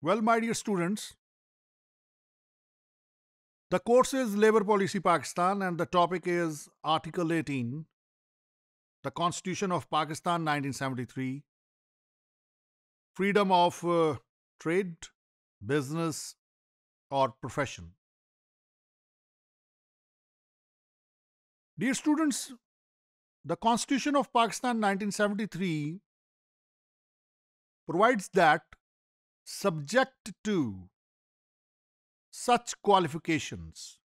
Well, my dear students, the course is Labour Policy Pakistan and the topic is Article 18, the Constitution of Pakistan 1973, freedom of uh, trade, business, or profession. Dear students, the Constitution of Pakistan 1973 provides that subject to such qualifications.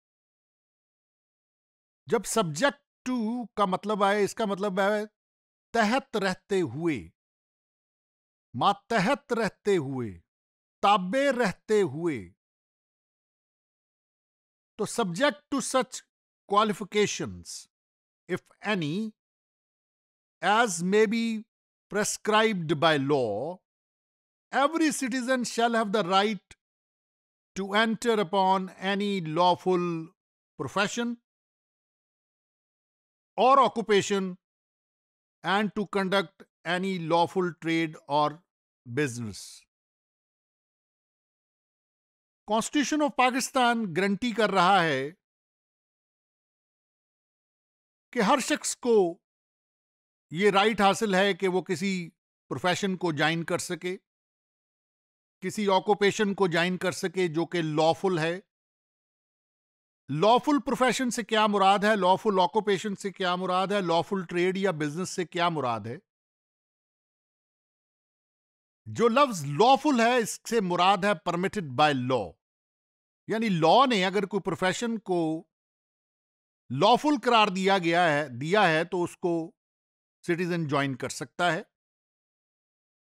जब subject to का मतलब आए इसका मतलब है तहत रहते हुए। मातहत रहते हुए, ताबे रहते हुए। तो subject to such qualifications if any as may be prescribed by law every citizen shall have the right to enter upon any lawful profession or occupation and to conduct any lawful trade or business. Constitution of Pakistan guarantee कर रहा है कि हर शख्स को ये right हासिल है कि वो किसी प्रोफेशन को ज्वाइन कर सके किसी ऑक्यूपेशन को ज्वाइन कर सके जो कि लॉफुल है। लॉफुल प्रोफेशन से क्या मुराद है? लॉफुल ऑक्यूपेशन से क्या मुराद है? लॉफुल ट्रेड या बिज़नेस से क्या मुराद है? जो लफ्ज लॉफुल है, इससे मुराद है परमिटेड बाय लॉ यानी लॉ ने अगर कोई प्रोफेशन को लॉफुल करार दिया गया है, दिया है तो उसको सिटीजन ज्वाइन कर सकता है।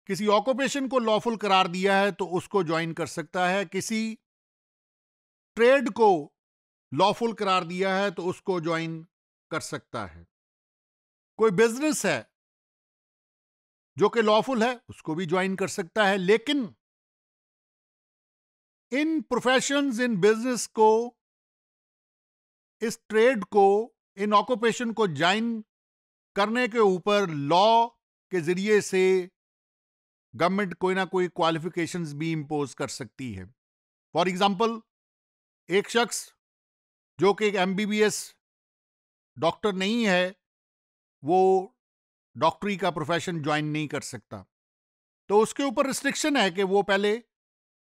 किसी ऑक्यूपेशन को लॉफुल करार दिया है तो उसको ज्वाइन कर सकता है। किसी ट्रेड को लॉफुल करार दिया है तो उसको ज्वाइन कर सकता है। कोई बिज़नेस है जो कि लॉफुल है, उसको भी ज्वाइन कर सकता है, लेकिन इन प्रोफेशंस इन बिज़नेस को, इस ट्रेड को, इन ऑक्यूपेशन को ज्वाइन करने के ऊपर लॉ के ज़रिए से गवर्नमेंट कोई ना कोई क्वालिफिकेशंस भी इंपोज कर सकती है। फॉर एग्जांपल एक शख्स जो कि एक एमबीबीएस डॉक्टर नहीं है, वो डॉक्टरी का प्रोफेशन ज्वाइन नहीं कर सकता। तो उसके ऊपर रिस्ट्रिक्शन है कि वो पहले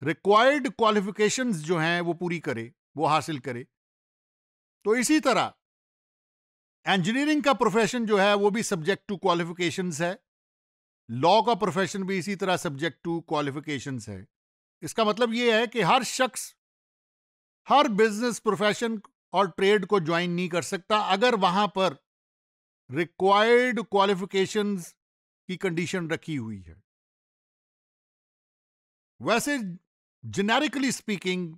रिक्वायर्ड क्वालिफिकेशंस जो हैं, वो पूरी करे, वो हासिल करे। तो इसी तरह इंजीनियरिंग का प्रोफेशन जो है, वो भी सब्जेक्ट टू क्वालिफिकेशंस है। लॉ का प्रोफेशन भी इसी तरह सब्जेक्ट टू क्वालिफिकेशंस है। इसका मतलब ये है कि हर शख्स, हर बिज़नेस प्रोफेशन और ट्रेड को ज्वाइन नहीं कर सकता अगर वहाँ पर रिक्वायर्ड क्वालिफिकेशंस की कंडीशन रखी हुई है। वैसे जेनेरिकली स्पीकिंग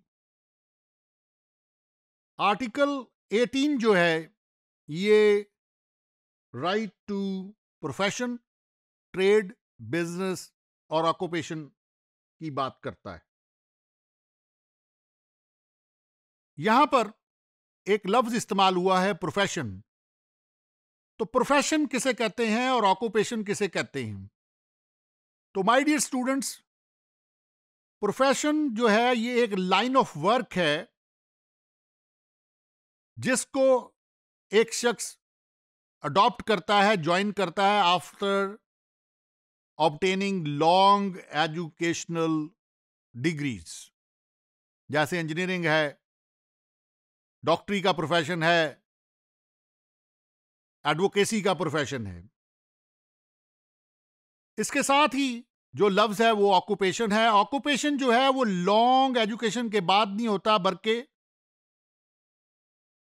आर्टिकल 18 जो है, ये right to profession trade, business और ऑक्यूपेशन की बात करता है। यहाँ पर एक लफ्ज इस्तेमाल हुआ है प्रोफेशन तो प्रोफेशन किसे कहते हैं और ऑक्यूपेशन किसे कहते हैं? तो माय डियर स्टूडेंट्स प्रोफेशन जो है ये एक लाइन ऑफ़ वर्क है, जिसको एक शख्स अडॉप्ट करता है ज्वाइन करता है after obtaining long educational degrees जैसे इंजीनियरिंग है डॉक्टरी का प्रोफेशन है एडवोकेसी का प्रोफेशन है। इसके साथ ही जो लफ्ज है वो ऑक्यूपेशन है। ऑक्यूपेशन जो है वो लॉन्ग एजुकेशन के बाद नहीं होता, बल्कि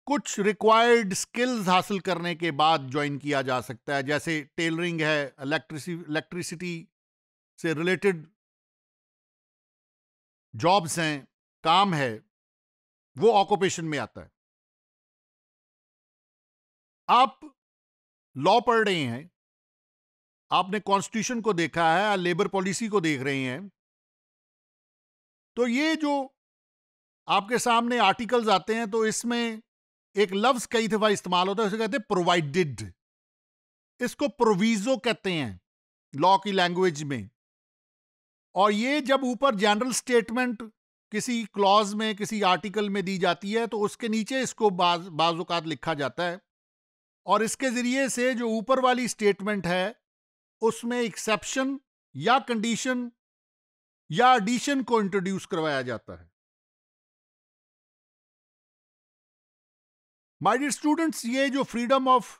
कुछ रिक्वायर्ड स्किल्स हासिल करने के बाद ज्वाइन किया जा सकता है। जैसे टेलरिंग है इलेक्ट्रिसी इलेक्ट्रिसिटी से रिलेटेड जॉब्स हैं, काम है, वो ऑक्यूपेशन में आता है। आप लॉ पढ़ रहे हैं, आपने कॉन्स्टिट्यूशन को देखा है लेबर पॉलिसी को देख रहे हैं तो ये जो आपके सामने आर्टिकल्स आते हैं तो इसमें एक लफ्ज कई दफ़ा इस्तेमाल होता है, उसे कहते हैं प्रोवाइडेड इसको प्रोविजो कहते हैं लॉ की लैंग्वेज में। और ये जब ऊपर जनरल स्टेटमेंट किसी क्लॉज में, किसी आर्टिकल में दी जाती है तो उसके नीचे इसको बाज, बाजुकात लिखा जाता है। और इसके ज़रिए से जो ऊपर वाली स्टेटमेंट है, उसमें एक्सेप्शन या कंडीशन या एडिशन को इंट्रोड्यूस करवाया जाता है। माय डियर स्टूडेंट्स ये जो फ्रीडम ऑफ़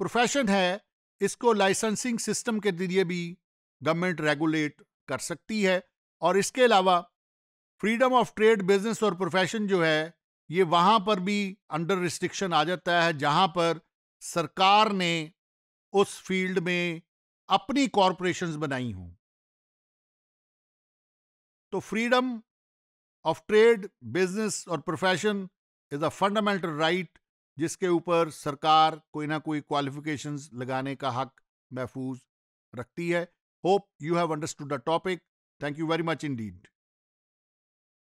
प्रोफेशन है, इसको लाइसेंसिंग सिस्टम के ज़रिए भी गवर्नमेंट रेगुलेट कर सकती है। और इसके अलावा फ्रीडम ऑफ़ ट्रेड बिज़नेस और प्रोफेशन जो है, ये वहाँ पर भी अंडर रिस्ट्रिक्शन आ जाता है, जहाँ पर सरकार ने उस फ़ील्ड में अपनी कॉरपोरेशंस बनाई हों। तो फ्रीडम ऑफ़ ट्रेड बिज़नेस और profession is a fundamental right जिसके ऊपर सरकार कोई ना कोई क्वालिफिकेशन लगाने का हक महफूज रखती है। Hope you have understood the topic thank you very much indeed